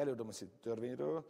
elődomaszító törvényről,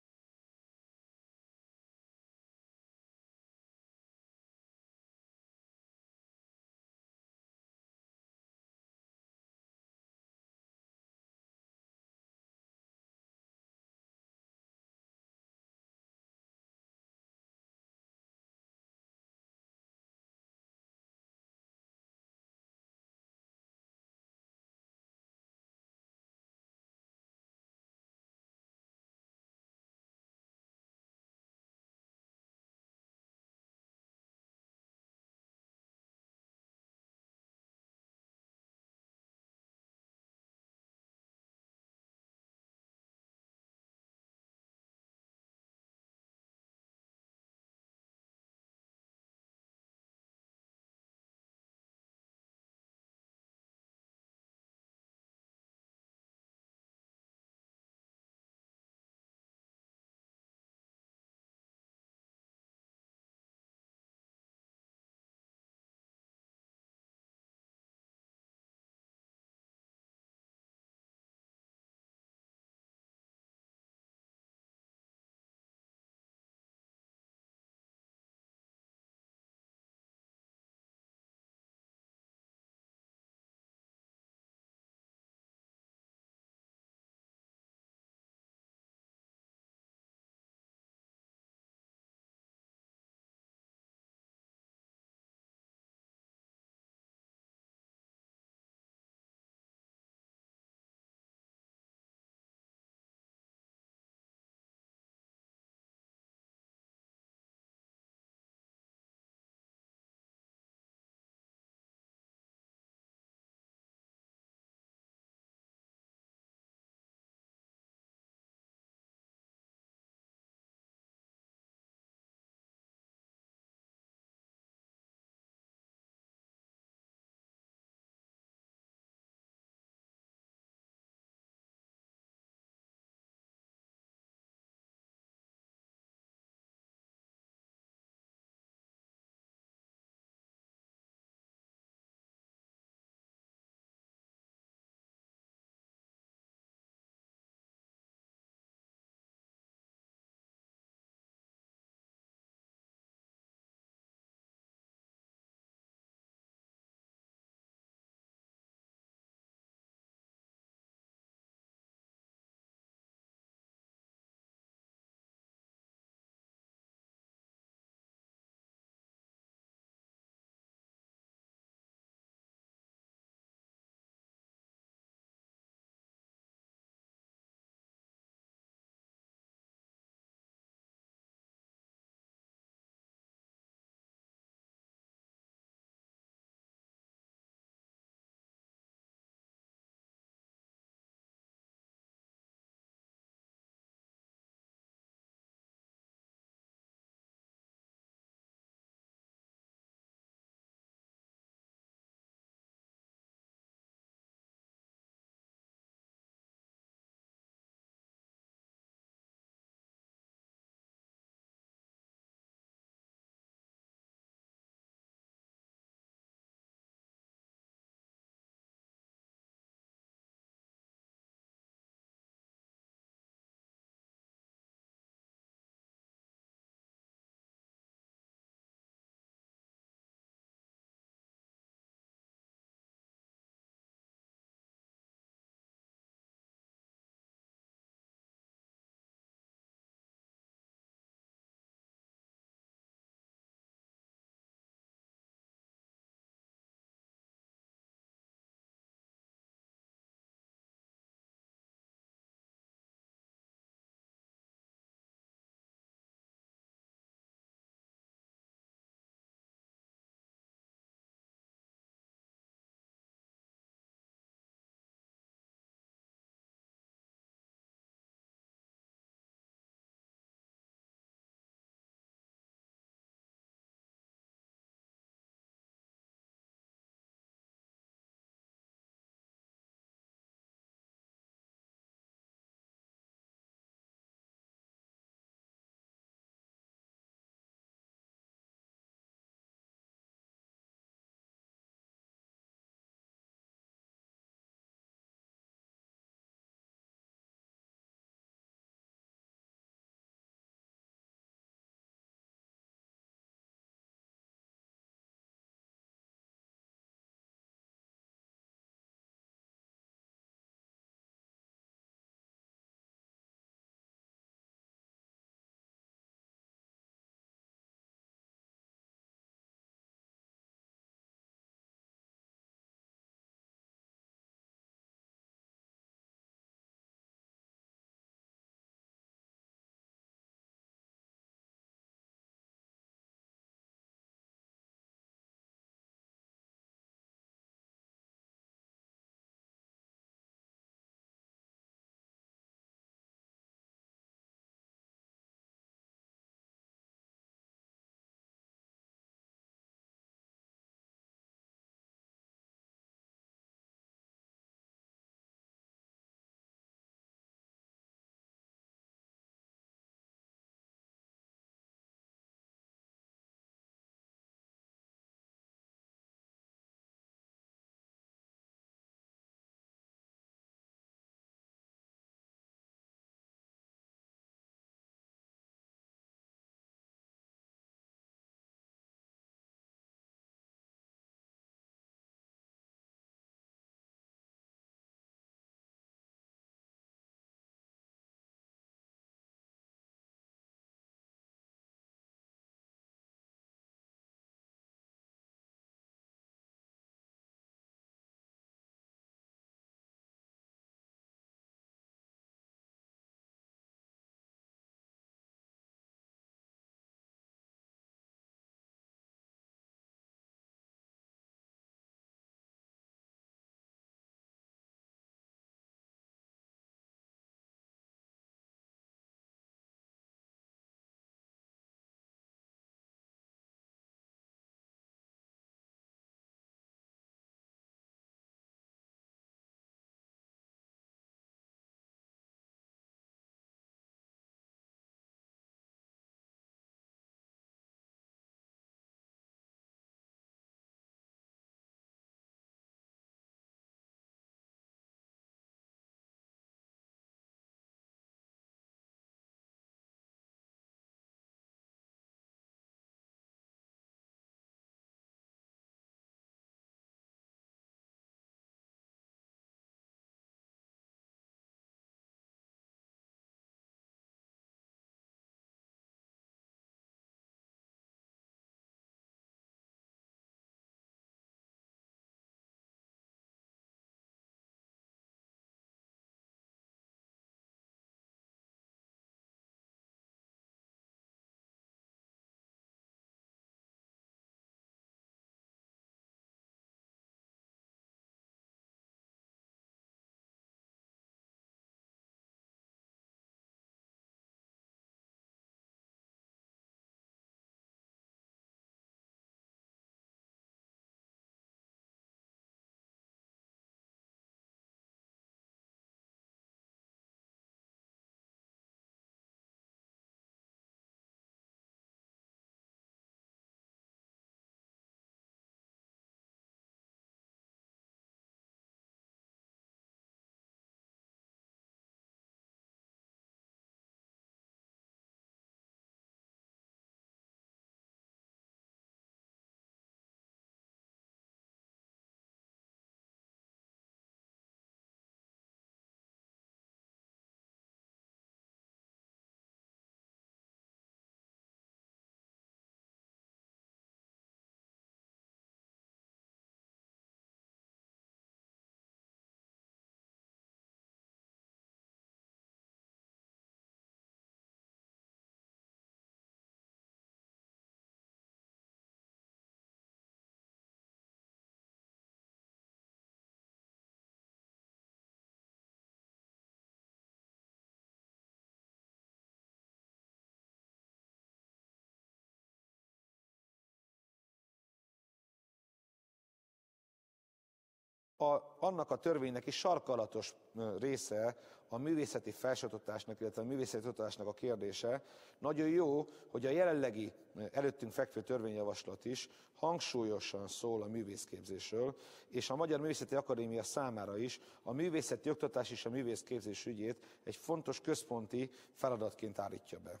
a, annak a törvénynek is sarkalatos része a művészeti felsőoktatásnak, illetve a művészeti a kérdése. Nagyon jó, hogy a jelenlegi előttünk fekvő törvényjavaslat is hangsúlyosan szól a művészképzésről, és a Magyar Művészeti Akadémia számára is a művészeti oktatás és a művészképzés ügyét egy fontos központi feladatként állítja be.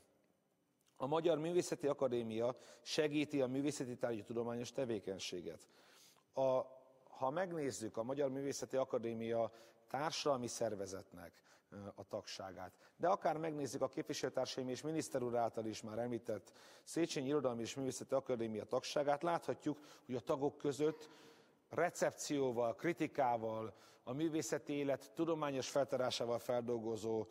A Magyar Művészeti Akadémia segíti a művészeti tárgyi tudományos tevékenységet. A ha megnézzük a Magyar Művészeti Akadémia társadalmi szervezetnek a tagságát, de akár megnézzük a képviselőtársaim és miniszter úr által is már említett Széchenyi Irodalmi és Művészeti Akadémia tagságát, láthatjuk, hogy a tagok között recepcióval, kritikával, a művészeti élet tudományos feltárásával feldolgozó,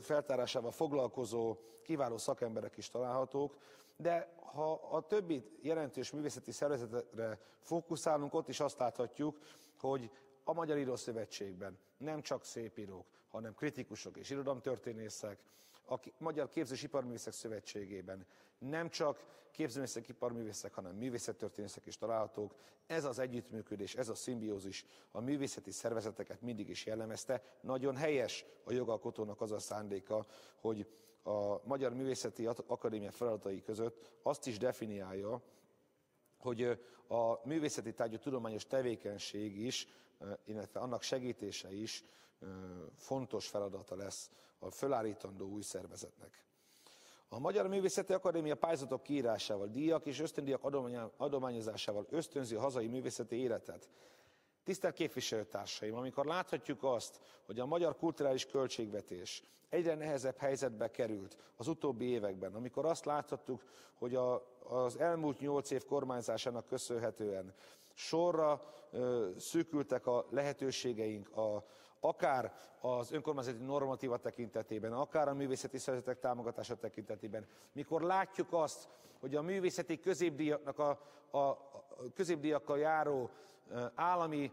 feltárásával foglalkozó kiváló szakemberek is találhatók, de ha a többi jelentős művészeti szervezetre fókuszálunk, ott is azt láthatjuk, hogy a Magyar Írószövetségben nem csak szépírók, hanem kritikusok és irodalomtörténészek, a Magyar Képzős Iparművészek Szövetségében nem csak képzőművészek, iparművészek, hanem művészettörténészek is találhatók. Ez az együttműködés, ez a szimbiózis a művészeti szervezeteket mindig is jellemezte. Nagyon helyes a jogalkotónak az a szándéka, hogy a Magyar Művészeti Akadémia feladatai között azt is definiálja, hogy a művészeti tárgyú tudományos tevékenység is, illetve annak segítése is fontos feladata lesz a fölállítandó új szervezetnek. A Magyar Művészeti Akadémia pályázatok kiírásával, díjak és ösztöndíjak adományozásával ösztönzi a hazai művészeti életet. Tisztelt képviselőtársaim, amikor láthatjuk azt, hogy a magyar kulturális költségvetés egyre nehezebb helyzetbe került az utóbbi években, amikor azt láthattuk, hogy a, az elmúlt nyolc év kormányzásának köszönhetően sorra ö, szűkültek a lehetőségeink a, akár az önkormányzati normatíva tekintetében, akár a művészeti szervezetek támogatása tekintetében, mikor látjuk azt, hogy a művészeti középdíjaknak a, a, a középdíjakkal járó állami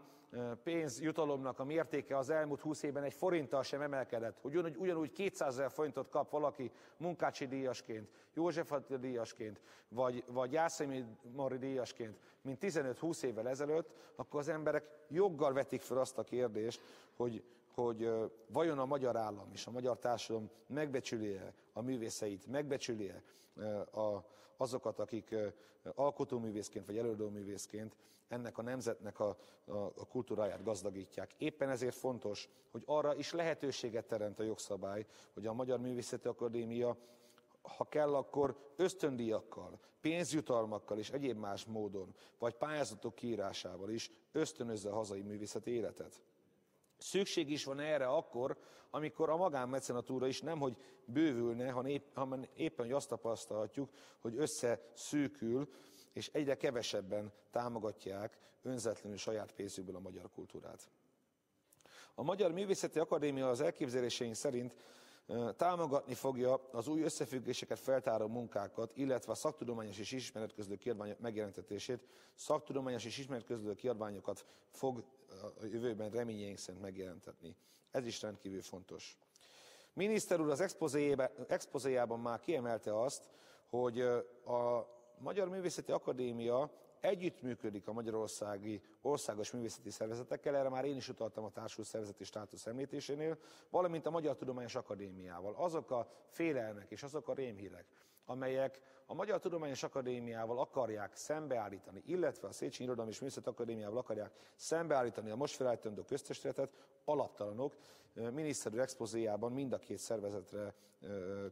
pénzjutalomnak a mértéke az elmúlt 20 évben egy forinttal sem emelkedett, hogy ugyanúgy, ugyanúgy 200 ezer forintot kap valaki munkácsi díjasként, József díjasként, vagy, vagy Jászai Mari díjasként, mint 15-20 évvel ezelőtt, akkor az emberek joggal vetik fel azt a kérdést, hogy, hogy vajon a magyar állam és a magyar társadalom megbecsüli-e a művészeit, megbecsüli-e azokat, akik alkotóművészként vagy előadóművészként ennek a nemzetnek a, a, a kultúráját gazdagítják. Éppen ezért fontos, hogy arra is lehetőséget teremt a jogszabály, hogy a Magyar Művészeti Akadémia ha kell, akkor ösztöndíjakkal, pénzjutalmakkal és egyéb más módon, vagy pályázatok kiírásával is ösztönözze a hazai művészeti életet. Szükség is van erre akkor, amikor a magánmecenatúra is nem, hogy bővülne, hanem, épp, hanem éppen, hogy azt tapasztalhatjuk, hogy összeszűkül, és egyre kevesebben támogatják önzetlenül saját pénzükből a magyar kultúrát. A Magyar Művészeti Akadémia az elképzeléseink szerint támogatni fogja az új összefüggéseket feltáró munkákat, illetve a szaktudományos és ismeretközlő kiadványok megjelentetését. Szaktudományos és ismeretközlő kiadványokat fog a jövőben reményeink szerint megjelentetni. Ez is rendkívül fontos. Miniszter úr az expozéjában már kiemelte azt, hogy a Magyar Művészeti Akadémia együttműködik a magyarországi országos művészeti szervezetekkel, erre már én is utaltam a társult szervezeti státusz említésénél, valamint a Magyar Tudományos Akadémiával. Azok a félelmek és azok a rémhírek, amelyek a Magyar Tudományos Akadémiával akarják szembeállítani, illetve a Széchenyi Irodalmi és Művészeti Akadémiával akarják szembeállítani a most felállítandó köztestületet, alaptalanok. Miniszter úr expozéjában mind a két szervezetre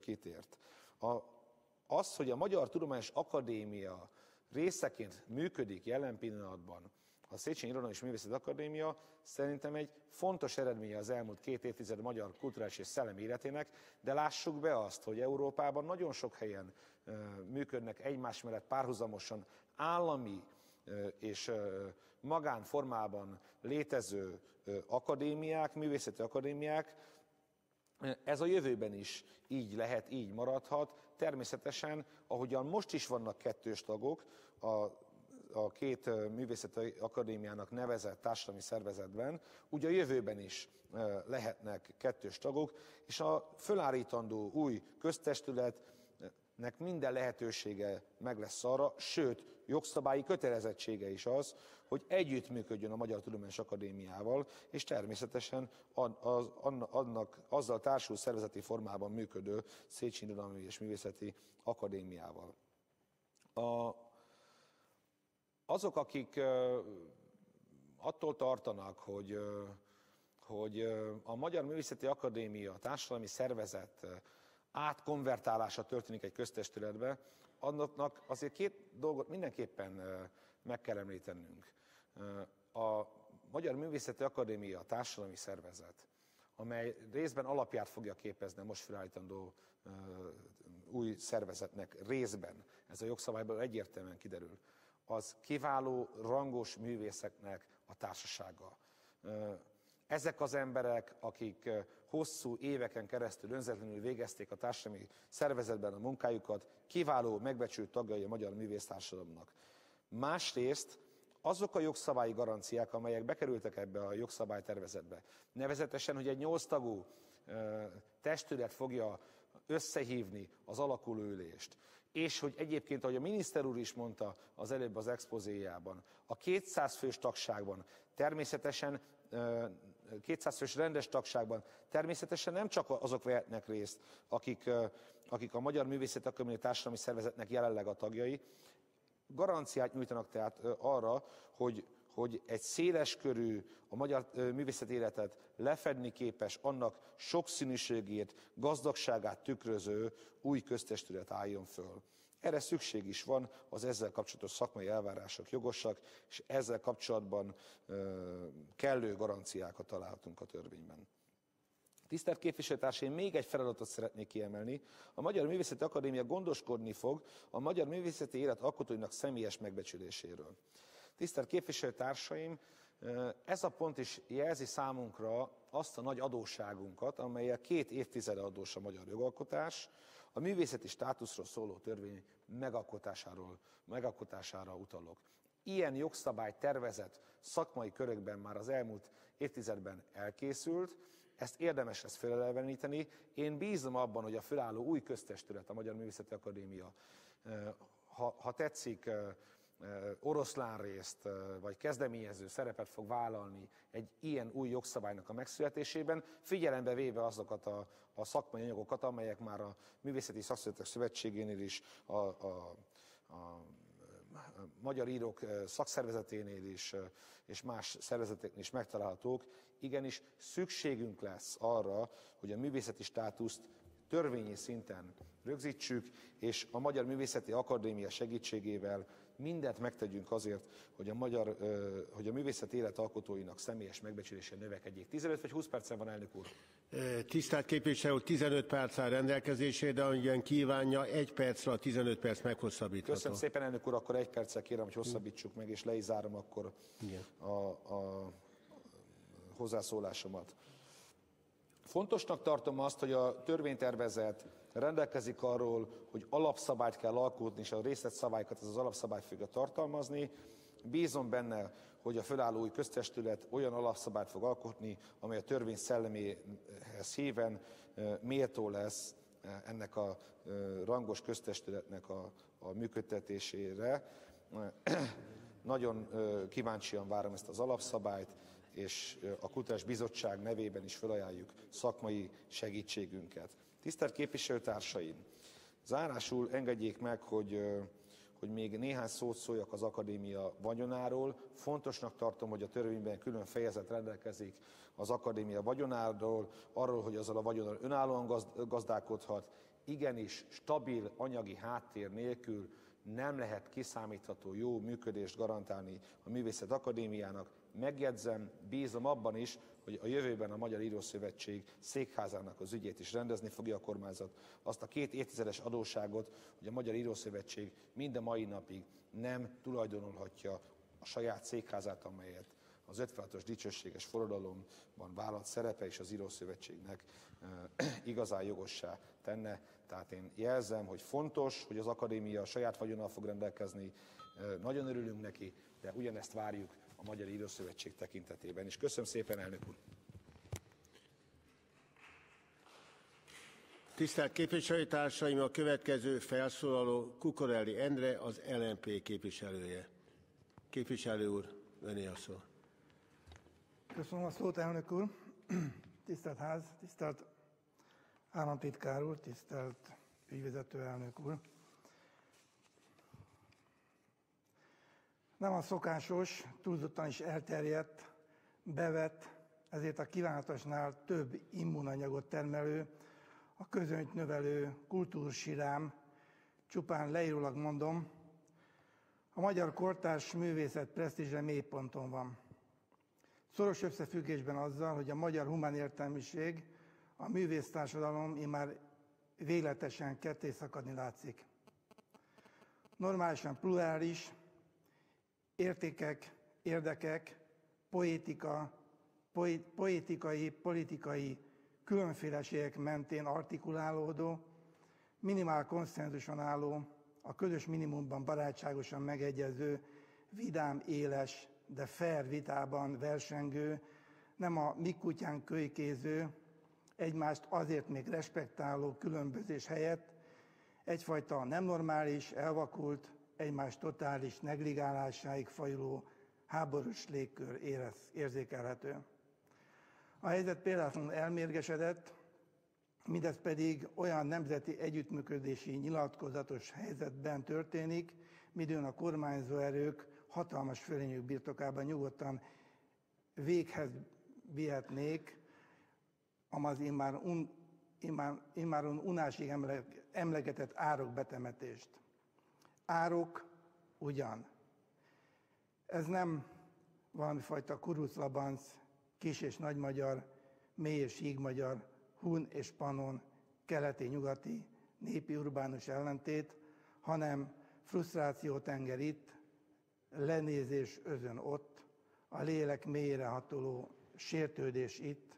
kitért. A, az, hogy a Magyar Tudományos Akadémia részeként működik jelen pillanatban a Széchenyi Irodalmi és Művészeti Akadémia szerintem egy fontos eredménye az elmúlt két évtized magyar kulturális és szellemi életének, de lássuk be azt, hogy Európában nagyon sok helyen működnek egymás mellett párhuzamosan állami és magánformában létező akadémiák, művészeti akadémiák, ez a jövőben is így lehet, így maradhat. Természetesen, ahogyan most is vannak kettős tagok, a a két művészeti akadémiának nevezett társadalmi szervezetben, ugye a jövőben is lehetnek kettős tagok, és a fölállítandó új köztestületnek minden lehetősége meg lesz arra, sőt, jogszabályi kötelezettsége is az, hogy együttműködjön a Magyar Tudományos Akadémiával, és természetesen az, annak, azzal társul szervezeti formában működő Széchenyi Irodalmi és Művészeti Akadémiával. A, azok, akik attól tartanak, hogy, hogy a Magyar Művészeti Akadémia társadalmi szervezet átkonvertálása történik egy köztestületbe, annak azért két dolgot mindenképpen meg kell említenünk. A Magyar Művészeti Akadémia a társadalmi szervezet, amely részben alapját fogja képezni a most felállítandó új szervezetnek részben, ez a jogszabályból egyértelműen kiderül, az kiváló, rangos művészeknek a társasága. Ezek az emberek, akik hosszú éveken keresztül önzetlenül végezték a társadalmi szervezetben a munkájukat, kiváló, megbecsült tagjai a magyar művésztársadalomnak. Másrészt azok a jogszabályi garanciák, amelyek bekerültek ebbe a jogszabálytervezetbe, nevezetesen, hogy egy nyolc tagú testület fogja összehívni az alakuló ülést, és hogy egyébként, ahogy a miniszter úr is mondta az előbb az expozéjában, a 200 fős tagságban természetesen 200 fős rendes tagságban természetesen nem csak azok vehetnek részt, akik, akik a Magyar Művészeti Akadémiai Társadalmi Szervezetnek jelenleg a tagjai, garanciát nyújtanak tehát arra, hogy, hogy egy széles körű, a magyar művészeti életet lefedni képes, annak sokszínűségét, gazdagságát tükröző új köztestület álljon föl. Erre szükség is van, az ezzel kapcsolatos szakmai elvárások jogosak, és ezzel kapcsolatban kellő garanciákat találhatunk a törvényben. Tisztelt képviselőtársaim, még egy feladatot szeretnék kiemelni. A Magyar Művészeti Akadémia gondoskodni fog a magyar művészeti élet alkotóinak személyes megbecsüléséről. Tisztelt képviselőtársaim, ez a pont is jelzi számunkra azt a nagy adósságunkat, amelyel két évtizede adós a magyar jogalkotás, a művészeti státuszról szóló törvény megalkotásáról, megalkotására utalok. Ilyen jogszabály tervezet szakmai körökben már az elmúlt évtizedben elkészült, ezt érdemes lesz feleleveníteni. Én bízom abban, hogy a fölálló új köztestület, a Magyar Művészeti Akadémia, ha, ha tetszik, oroszlán részt vagy kezdeményező szerepet fog vállalni egy ilyen új jogszabálynak a megszületésében, figyelembe véve azokat a, a szakmai anyagokat, amelyek már a Művészeti Szakszervezetek Szövetségénél is, a, a, a Magyar Írók Szakszervezeténél is, és más szervezeteknél is megtalálhatók, igenis szükségünk lesz arra, hogy a művészeti státuszt törvényi szinten rögzítsük, és a Magyar Művészeti Akadémia segítségével mindent megtegyünk azért, hogy a, magyar, hogy a művészet életalkotóinak személyes megbecsülése növekedjék. 15 vagy 20 percen van, elnök úr? Tisztelt képviselő, 15 perc áll rendelkezésére, de amilyen kívánja, egy percre a 15 perc meghosszabbítható. Köszönöm szépen, elnök úr, akkor egy perccel kérem, hogy hosszabbítsuk meg, és le is zárom akkor a, a hozzászólásomat. Fontosnak tartom azt, hogy a törvénytervezet rendelkezik arról, hogy alapszabályt kell alkotni, és a részletszabályokat ez az alapszabály fogja tartalmazni. Bízom benne, hogy a fölálló új köztestület olyan alapszabályt fog alkotni, amely a törvény szelleméhez híven méltó lesz ennek a rangos köztestületnek a, a működtetésére. Nagyon kíváncsian várom ezt az alapszabályt, és a Kutatás Bizottság nevében is felajánljuk szakmai segítségünket. Tisztelt képviselőtársaim! Zárásul engedjék meg, hogy, hogy még néhány szót szóljak az akadémia vagyonáról. Fontosnak tartom, hogy a törvényben külön fejezet rendelkezik az akadémia vagyonáról, arról, hogy azzal a vagyonnal önállóan gazdálkodhat. Igenis, stabil anyagi háttér nélkül nem lehet kiszámítható jó működést garantálni a Művészet Akadémiának, Megjegyzem, bízom abban is, hogy a jövőben a Magyar Írószövetség székházának az ügyét is rendezni fogja a kormányzat. Azt a két évtizedes adósságot, hogy a Magyar Írószövetség mind a mai napig nem tulajdonolhatja a saját székházát, amelyet az 56-os dicsőséges forradalomban vállalt szerepe és az Írószövetségnek e, igazán jogossá tenne. Tehát én jelzem, hogy fontos, hogy az akadémia saját vagyonnal fog rendelkezni, e, nagyon örülünk neki, de ugyanezt várjuk a Magyar Írószövetség tekintetében is. Köszönöm szépen, elnök úr! Tisztelt képviselőtársaim, a következő felszólaló Kukorelli Endre, az LNP képviselője. Képviselő úr, öné a szó. Köszönöm a szót, elnök úr. Tisztelt ház, tisztelt államtitkár úr, tisztelt ügyvezető elnök úr. Nem a szokásos, túlzottan is elterjedt, bevett, ezért a kívánatosnál több immunanyagot termelő, a közönyt növelő kultúrsirám, csupán leírólag mondom, a magyar kortárs művészet presztízse mélyponton van. Szoros összefüggésben azzal, hogy a magyar humán értelmiség, a művésztársadalom immár végletesen ketté szakadni látszik. Normálisan plurális, értékek, érdekek, poétika, poétikai, politikai különféleségek mentén artikulálódó, minimál konszenzuson álló, a közös minimumban barátságosan megegyező, vidám, éles, de fair vitában versengő, nem a mi kutyán kölykéző, egymást azért még respektáló különbözés helyett egyfajta nem normális, elvakult, egymás totális negligálásáig fajuló háborús légkör érez, érzékelhető. A helyzet például elmérgesedett, mindez pedig olyan nemzeti együttműködési nyilatkozatos helyzetben történik, midőn a kormányzó erők hatalmas fölényük birtokában nyugodtan véghez vihetnék amaz immár, un, immár, immáron unásig emlegetett árok betemetést. Árok ugyan. Ez nem valami fajta kuruclabanc, kis és nagymagyar, mély és hígmagyar, hun és panon, keleti-nyugati, népi urbánus ellentét, hanem frusztráció tenger itt, lenézés özön ott, a lélek mélyre hatoló sértődés itt,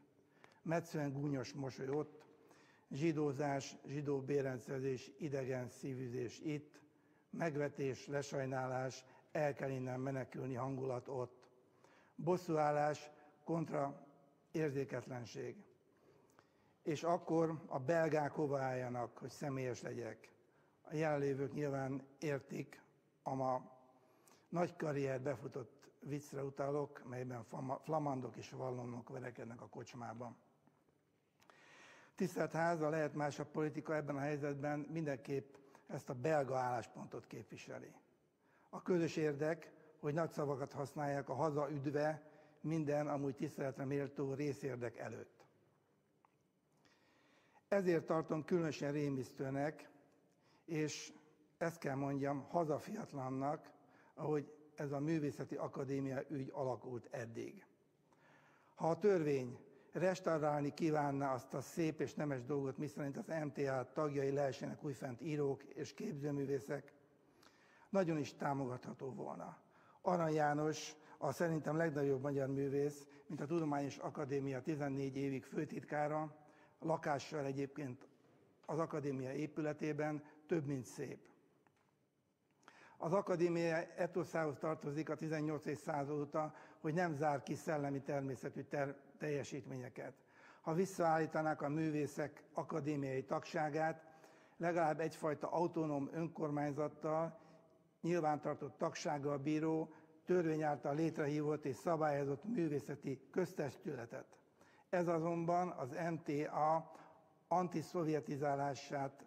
metszően gúnyos mosoly ott, zsidózás, zsidó bérencezés, idegen szívüzés itt, megvetés, lesajnálás, el kell innen menekülni hangulat ott. Bosszúállás kontra érzéketlenség. És akkor a belgák hova álljanak, hogy személyes legyek. A jelenlévők nyilván értik, a ma nagy karrier befutott viccre utalok, melyben flamandok és vallonok verekednek a kocsmában. Tisztelt háza, lehet más a politika ebben a helyzetben mindenképp ezt a belga álláspontot képviseli. A közös érdek, hogy nagy szavakat használják a haza üdve minden amúgy tiszteletre méltó részérdek előtt. Ezért tartom különösen rémisztőnek, és ezt kell mondjam, hazafiatlannak, ahogy ez a művészeti akadémia ügy alakult eddig. Ha a törvény restaurálni kívánna azt a szép és nemes dolgot, miszerint az MTA tagjai lehessenek újfent írók és képzőművészek, nagyon is támogatható volna. Arany János, a szerintem legnagyobb magyar művész, mint a Tudományos Akadémia 14 évig főtitkára, lakással egyébként az akadémia épületében több, mint szép. Az akadémia etoszához tartozik a 18. század óta, hogy nem zár ki szellemi természetű ter- teljesítményeket. Ha visszaállítanák a művészek akadémiai tagságát, legalább egyfajta autonóm önkormányzattal, nyilvántartott tagsággal bíró, törvény által létrehívott és szabályozott művészeti köztestületet. Ez azonban az MTA antiszovjetizálását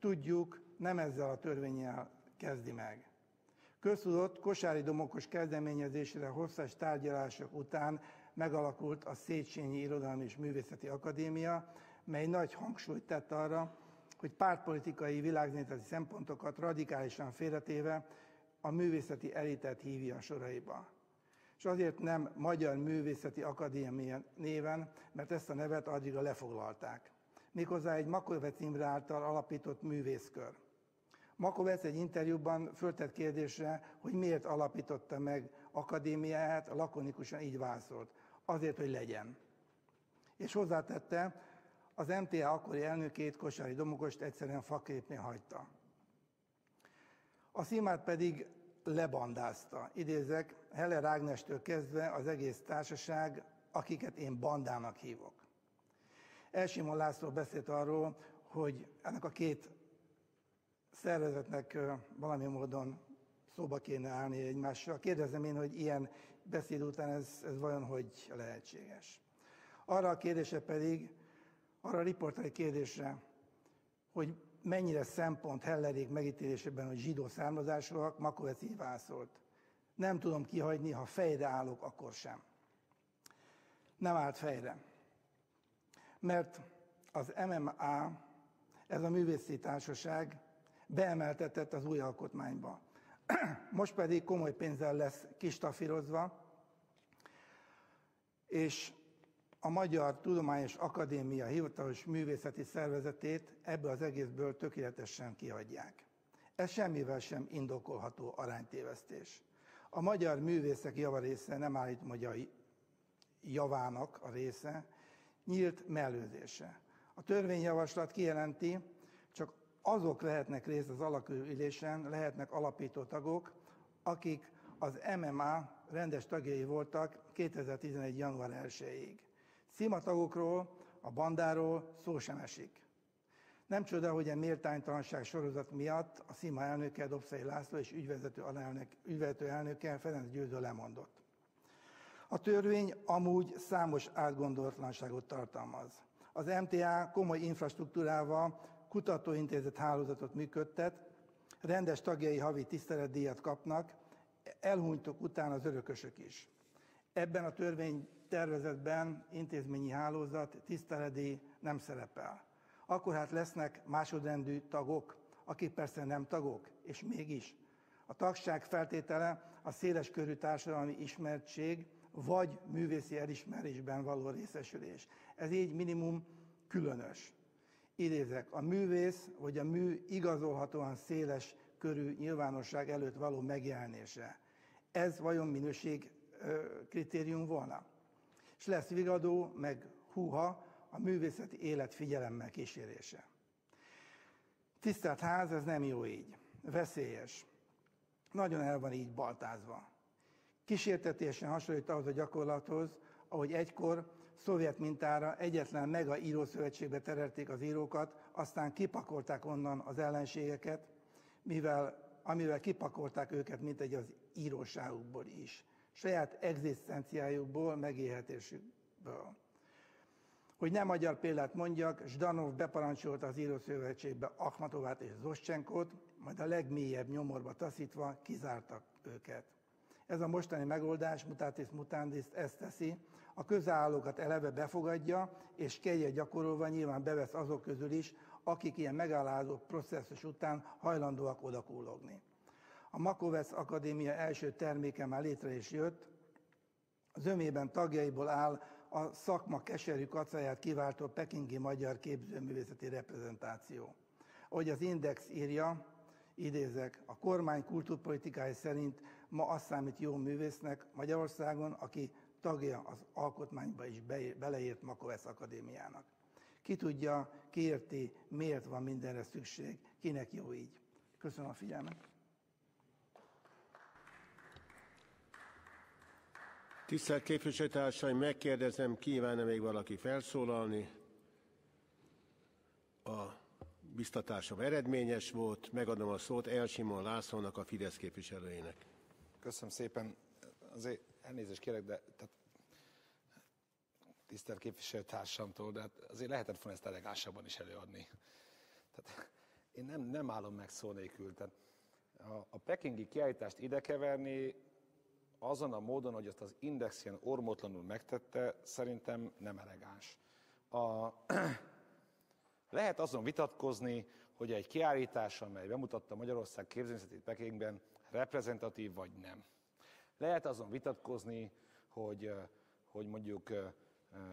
tudjuk, nem ezzel a törvényel kezdi meg. Köztudott Kosári Domokos kezdeményezésére hosszas tárgyalások után megalakult a Széchenyi Irodalmi és Művészeti Akadémia, mely nagy hangsúlyt tett arra, hogy pártpolitikai világnézeti szempontokat radikálisan félretéve a művészeti elitet hívja a soraiba. És azért nem Magyar Művészeti Akadémia néven, mert ezt a nevet addigra lefoglalták. Méghozzá egy Makovec Imre által alapított művészkör. Makovec egy interjúban föltett kérdésre, hogy miért alapította meg akadémiáját, lakonikusan így válaszolt. Azért, hogy legyen. És hozzátette, az MTA akkori elnökét, Kosári Domokost egyszerűen faképni hagyta. A szímát pedig lebandázta. Idézek, Heller Ágnestől kezdve az egész társaság, akiket én bandának hívok. Elsimon László beszélt arról, hogy ennek a két szervezetnek valami módon szóba kéne állni egymással. Kérdezem én, hogy ilyen beszéd után ez, ez vajon hogy lehetséges. Arra a kérdése pedig, arra a riporteri kérdésre, hogy mennyire szempont Hellerék megítélésében, hogy zsidó származásúak, Makovec így válaszolt. Nem tudom kihagyni, ha fejre állok, akkor sem. Nem állt fejre. Mert az MMA, ez a művészi társaság beemeltetett az új alkotmányba. Most pedig komoly pénzzel lesz kistafírozva, és a Magyar Tudományos Akadémia hivatalos művészeti szervezetét ebből az egészből tökéletesen kihagyják. Ez semmivel sem indokolható aránytévesztés. A magyar művészek javarésze nem állít magyar javának a része, nyílt mellőzése. A törvényjavaslat kijelenti, azok lehetnek részt az alakulülésen, lehetnek alapító tagok, akik az MMA rendes tagjai voltak 2011. január 1-ig. Szimatagokról, a bandáról szó sem esik. Nem csoda, hogy a méltánytalanság sorozat miatt a Szima elnöke, Dobszai László és ügyvezető, alelnök, ügyvezető elnöke Ferenc Győző lemondott. A törvény amúgy számos átgondolatlanságot tartalmaz. Az MTA komoly infrastruktúrával kutatóintézet hálózatot működtet, rendes tagjai havi tiszteletdíjat kapnak, elhunytok után az örökösök is. Ebben a törvény tervezetben intézményi hálózat, tiszteledély nem szerepel. Akkor hát lesznek másodrendű tagok, akik persze nem tagok, és mégis. A tagság feltétele a széles körű társadalmi ismertség, vagy művészi elismerésben való részesülés. Ez így minimum különös. Idézek, a művész vagy a mű igazolhatóan széles körű nyilvánosság előtt való megjelenése. Ez vajon minőség kritérium volna? És lesz vigadó, meg húha a művészeti élet figyelemmel kísérése. Tisztelt ház, ez nem jó így. Veszélyes. Nagyon el van így baltázva. Kísértetésen hasonlít ahhoz a gyakorlathoz, ahogy egykor szovjet mintára egyetlen mega írószövetségbe terelték az írókat, aztán kipakolták onnan az ellenségeket, mivel, amivel kipakolták őket, mint egy az íróságukból is. Saját egzisztenciájukból, megélhetésükből. Hogy nem magyar példát mondjak, Zdanov beparancsolta az írószövetségbe Akhmatovát és Zoscsenkot, majd a legmélyebb nyomorba taszítva kizártak őket. Ez a mostani megoldás, mutatis mutandis, ezt teszi, a közállókat eleve befogadja, és kegye gyakorolva nyilván bevesz azok közül is, akik ilyen megállázó processzus után hajlandóak odakúlogni. A Makovec Akadémia első terméke már létre is jött, zömében tagjaiból áll a szakma keserű kacáját kiváltó pekingi magyar képzőművészeti reprezentáció. Ahogy az Index írja, idézek, a kormány kultúrpolitikai szerint ma azt számít jó művésznek Magyarországon, aki tagja az alkotmányba is beleírt Makovesz Akadémiának. Ki tudja, ki érti, miért van mindenre szükség, kinek jó így. Köszönöm a figyelmet. Tisztelt képviselőtársaim, megkérdezem, kívánna még valaki felszólalni? A biztatásom eredményes volt, megadom a szót Elsimon Lászlónak, a Fidesz képviselőjének. Köszönöm szépen. Azért elnézést kérek, de tehát, tisztelt képviselőtársamtól, de hát azért lehetett volna ezt elegánsabban is előadni. Tehát én nem, nem állom meg szó nélkül. Tehát a, a pekingi kiállítást ide keverni, azon a módon, hogy azt az Index ilyen ormótlanul megtette, szerintem nem elegáns. A, lehet azon vitatkozni, hogy egy kiállítás, amely bemutatta Magyarország képzőművészetét Pekingben, reprezentatív vagy nem. Lehet azon vitatkozni, hogy, hogy mondjuk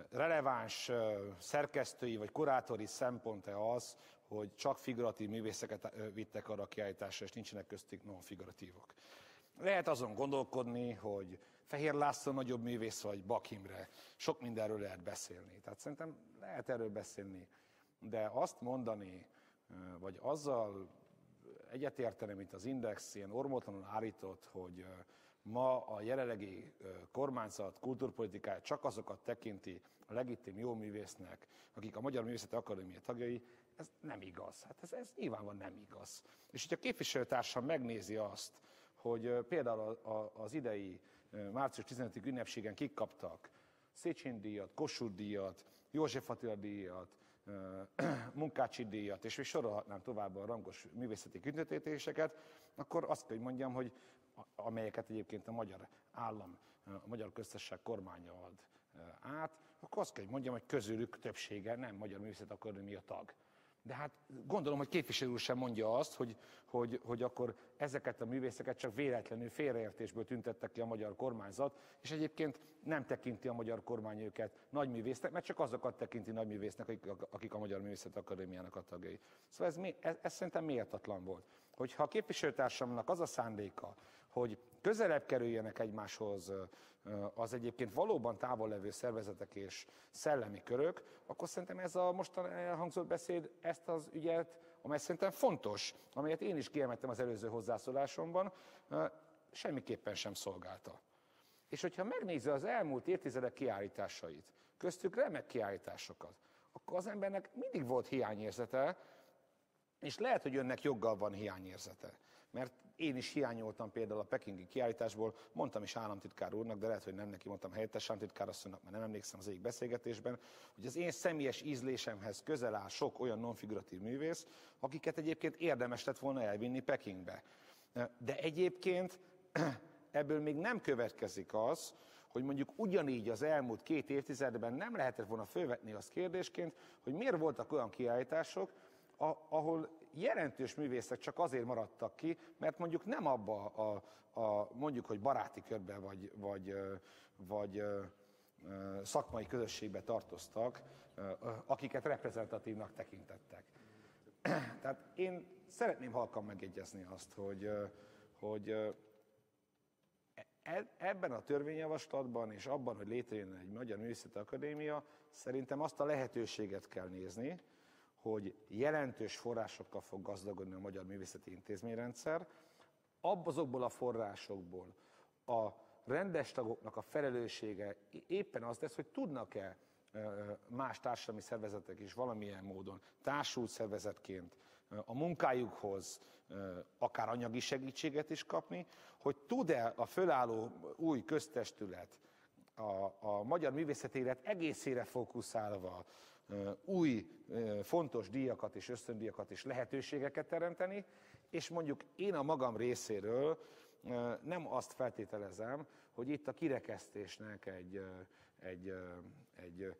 releváns szerkesztői vagy kurátori szempont-e az, hogy csak figuratív művészeket vittek arra a kiállításra, és nincsenek köztük non-figuratívok. Lehet azon gondolkodni, hogy Fehér László nagyobb művész vagy Bakimre. Sok mindenről lehet beszélni. Tehát szerintem lehet erről beszélni. De azt mondani, vagy azzal egyetérteni, mint az Index ilyen ormótlanul állított, hogy ma a jelenlegi kormányzat kultúrpolitikája csak azokat tekinti a legitim jó művésznek, akik a Magyar Művészeti Akadémia tagjai, ez nem igaz. Hát ez, ez nyilvánvalóan nem igaz. És hogyha a képviselőtársam megnézi azt, hogy például az idei március 15. ünnepségen kik kaptak Széchenyi díjat, Kossuth díjat, József Attila díjat, Munkácsi díjat, és még sorolhatnám tovább a rangos művészeti küldetéseket, akkor azt kell, hogy mondjam, hogy amelyeket egyébként a magyar állam, a magyar köztesség kormánya ad át, akkor azt kell, hogy mondjam, hogy közülük többsége nem Magyar Művészeti Akadémia tag. De hát gondolom, hogy képviselő sem mondja azt, hogy, hogy, hogy akkor ezeket a művészeket csak véletlenül félreértésből tüntettek ki a magyar kormányzat, és egyébként nem tekinti a magyar kormány őket nagyművésznek, mert csak azokat tekinti nagyművésznek, akik, akik a Magyar Művészeti Akadémiának a tagjai. Szóval ez, ez, ez szerintem méltatlan volt. Hogyha a képviselőtársamnak az a szándéka, hogy közelebb kerüljenek egymáshoz az egyébként valóban távol levő szervezetek és szellemi körök, akkor szerintem ez a mostan elhangzott beszéd ezt az ügyet, amely szerintem fontos, amelyet én is kiemeltem az előző hozzászólásomban, semmiképpen sem szolgálta. És hogyha megnézi az elmúlt évtizedek kiállításait, köztük remek kiállításokat, akkor az embernek mindig volt hiányérzete, és lehet, hogy önnek joggal van hiányérzete. Mert én is hiányoltam például a pekingi kiállításból, mondtam is államtitkár úrnak, de lehet, hogy nem neki mondtam helyettes államtitkár asszonynak, mert nem emlékszem az egyik beszélgetésben, hogy az én személyes ízlésemhez közel áll sok olyan nonfiguratív művész, akiket egyébként érdemes lett volna elvinni Pekingbe. De egyébként ebből még nem következik az, hogy mondjuk ugyanígy az elmúlt két évtizedben nem lehetett volna fölvetni azt kérdésként, hogy miért voltak olyan kiállítások, ahol jelentős művészek csak azért maradtak ki, mert mondjuk nem abba a, a mondjuk, hogy baráti körbe vagy, vagy, vagy szakmai közösségbe tartoztak, akiket reprezentatívnak tekintettek. Tehát én szeretném halkan megjegyezni azt, hogy, hogy e, ebben a törvényjavaslatban és abban, hogy létrejön egy Magyar Művészeti Akadémia, szerintem azt a lehetőséget kell nézni, hogy jelentős forrásokkal fog gazdagodni a Magyar Művészeti Intézményrendszer, azokból a forrásokból a rendes tagoknak a felelőssége éppen az lesz, hogy tudnak-e más társadalmi szervezetek is valamilyen módon társult szervezetként a munkájukhoz akár anyagi segítséget is kapni, hogy tud-e a fölálló új köztestület a, a magyar művészeti élet egészére fókuszálva új fontos díjakat és ösztöndíjakat és lehetőségeket teremteni, és mondjuk én a magam részéről nem azt feltételezem, hogy itt a kirekesztésnek egy, egy, egy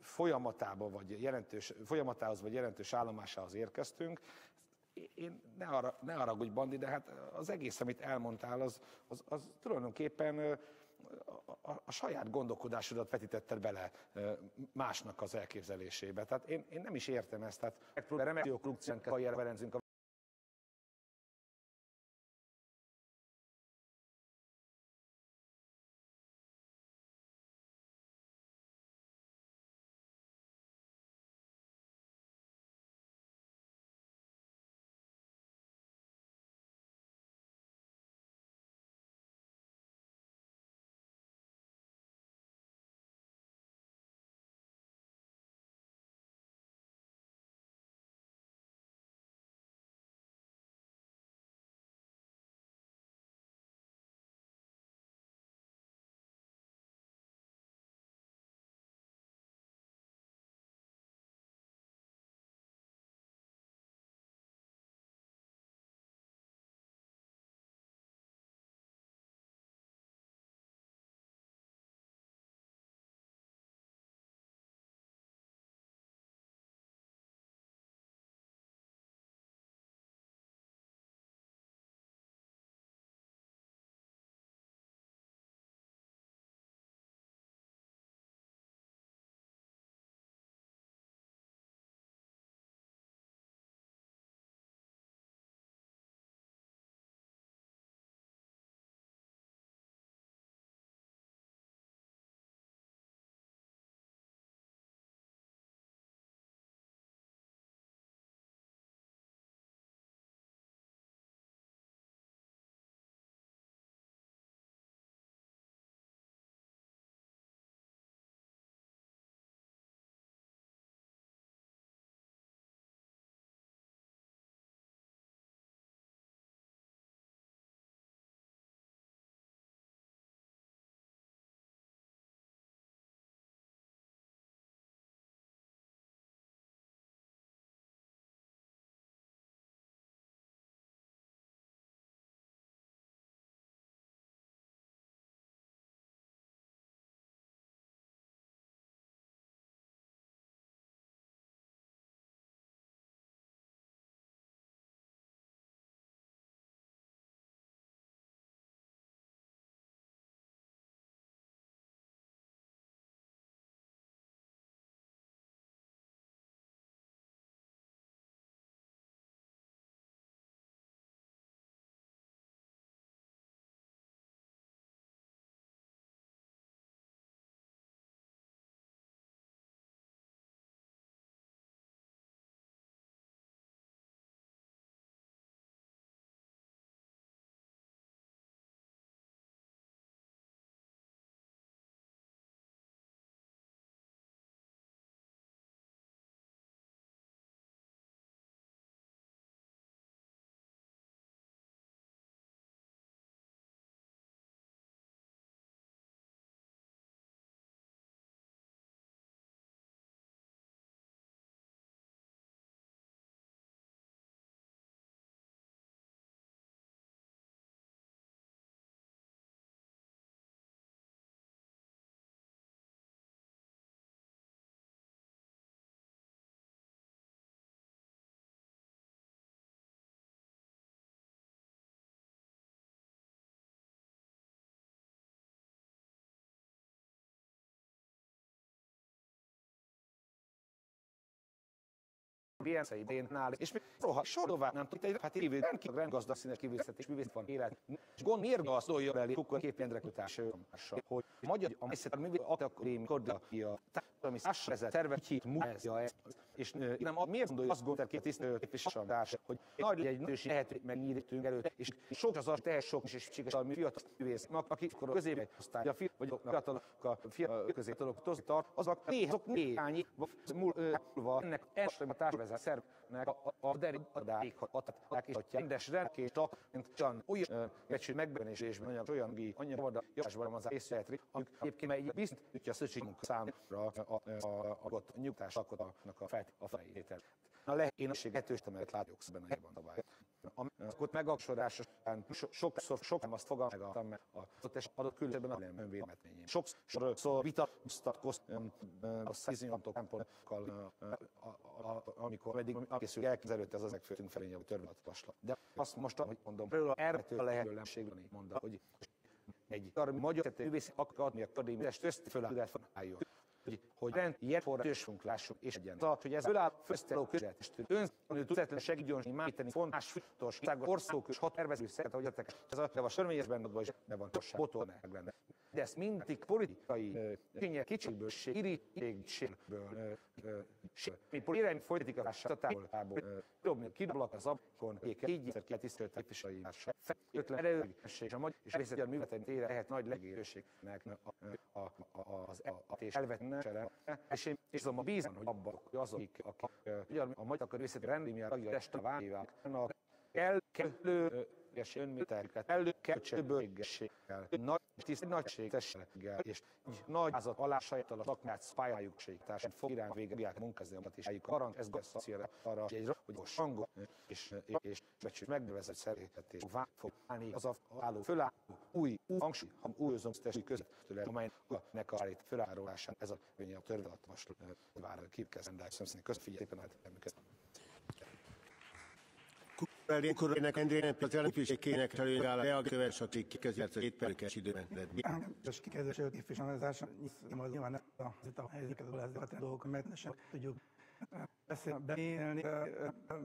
folyamatába, vagy jelentős, folyamatához, vagy jelentős állomásához érkeztünk. Én ne, arra, ne haragudj, Bandi, de hát az egész, amit elmondtál, az, az, az tulajdonképpen a, a saját gondolkodásodat vetítetted bele másnak az elképzelésébe. Tehát én, én nem is értem ezt. Tehát remek a Biencei Bénnál, és még rohadt sorolvá nem tudta, hát évő rendkívül rendgazdag színes kivészetés és művészet van élet. És gond miért gondolja belé kukor képen rekrutása, hogy magyar a művészet, művészet akadémi kordia, ami százszerezett terve, hit, muezja ezt. És nem, miért gondolja azt gondolja két tisztelő képviselőtárs, hogy nagy egy nősi lehetőség megnyitünk előtt, és sok az az tehes sok és szükséges a fiatal művész, aki akkor közé osztály, a fiatalok a fiatal közé tudok tart, azok néhány, azok néhány, múlva ennek első a társvezet szervnek a, a deridadáig adták és adják rendes rendkés a, mint olyan olyan becsű megbenésésben anyag olyan gi anyag a javasban az észrehetri, amik egyébként egy biztos, hogy a szövetségi számra a, a, a, a, a nyugtás alkotnak a, felt, a fejétel. A lehetőség lehetőség, mert látjuk ebben a báj. Akkor megaksorása sokszor sok azt fogalmaztam meg az adott különbözőben nem önvélemetményén. Sokszor szó vitatkoztatkoztam a szízinyantok szempontokkal, amikor eddig készül elképzelődött ez az legfőtünk felénye a törvényjavaslat. De azt most, hogy mondom, erre a lehetőség mondta, hogy egy magyar művész akar adni a akadémiás föláll, álljon hogy, rend ilyet forrás lássuk és egyen. Az, hogy ez föláll főzteló között, önszönő tudatlan segítjön, májtani fontos, fontos, országok és hat tervező szeret, hogy jöttek, ez a, a sörményesben is be van tosság, botol benne. De ezt mindig politikai kényel kicsikből, irítségből, mi politikai politikatából, jobb, kidoblak az abkon, így ki a tisztelt képviselői társa. Ötlen erőség, a magyar és részlet a műveten tére lehet nagy legérőségnek a, a, a, az a, és elvetne és én és azon bízom, hogy abban, azok, akik, a magyar a tagja, este a vágyják, kell, kellő és önműterket elő kell bőgességgel, nagy tiszt, nagységtességgel, és így nagy házat alá sajáttal a szakmát pályájuk segítását fog irány végigják munkazdémat, és eljük garant, ez lesz a arra, hogy a sangot és, és, és becsült megnevezett szeréket, és fog állni az a álló fölálló új, hangsúly, új özömsztesi közvetőleg, amelynek a állít fölállólásán ez a vénye a törvényt most vár képkezendel. Köszönöm szépen, köszönöm Kukorainak Endrének az ellenfiség kének előre a a két perkes időben. És kikezelt képviselőzása, nyilván a helyzetet, ezeket a dolgokat, mert sem tudjuk beszélni,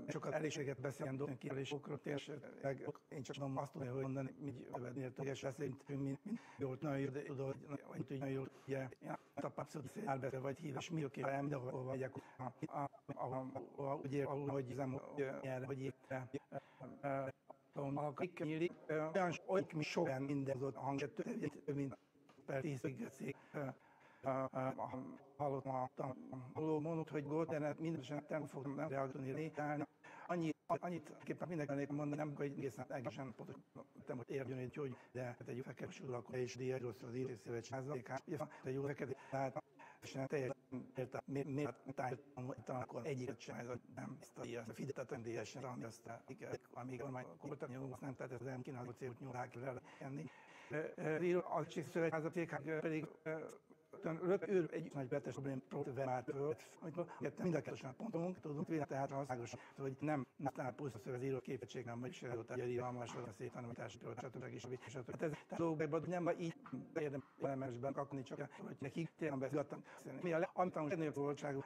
sokat elégséget beszélni dolgok kérdésekről, tényleg én csak tudom azt tudni, hogy mondani, hogy követnél teljes szerint, mint, jól, nagyon jó, tudod, hogy nagyon jól, ugye, a papszót elbeszél, vagy híves, mi oké, de hova megyek, ahogy hiszem, hogy itt akik nyílik, olyan, olyan sok minden az hangja, több mint per tíz hallottam a mondott, hogy Goldenet mindesen nem fog nem reagálni lételni. Annyi, annyit képpen mindenkinek mondani, nem, hogy egészen egészen pontos, nem, hogy érjön egy, hogy de hát egy fekete akkor és díjról az ír szövetségháza, egy jó fekete, tehát teljesen érte, miért talán akkor egyiket sem, a, nem, ezt a a fidetet díjesen, ami azt, amíg a kormány nyomó, azt nem, tehát ez nem kínáló célt nyúlák kell enni. Az szövetségháza pedig ő egy nagy betes problém föl, amikor mind a kettősen pontunk, tudunk véle, tehát országos, hogy nem nem puszta szövet író képesség, nem vagyis előtt egy a szép tanulmánytársadalmi stb. stb. stb. Tehát ez dolgokban nem így érdemesben kapni, csak hogy nekik tényleg beszélgettem. Mi a legnagyobb voltságú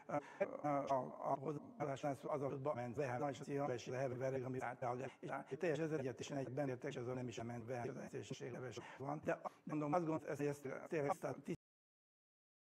a hozzáállás az a ment be, nagy szia, és lehet vereg, ami átreagál. És teljes ezer egyet is egy bennértek, és azon nem is ment be, az van. De mondom, azt gondolom, ez tényleg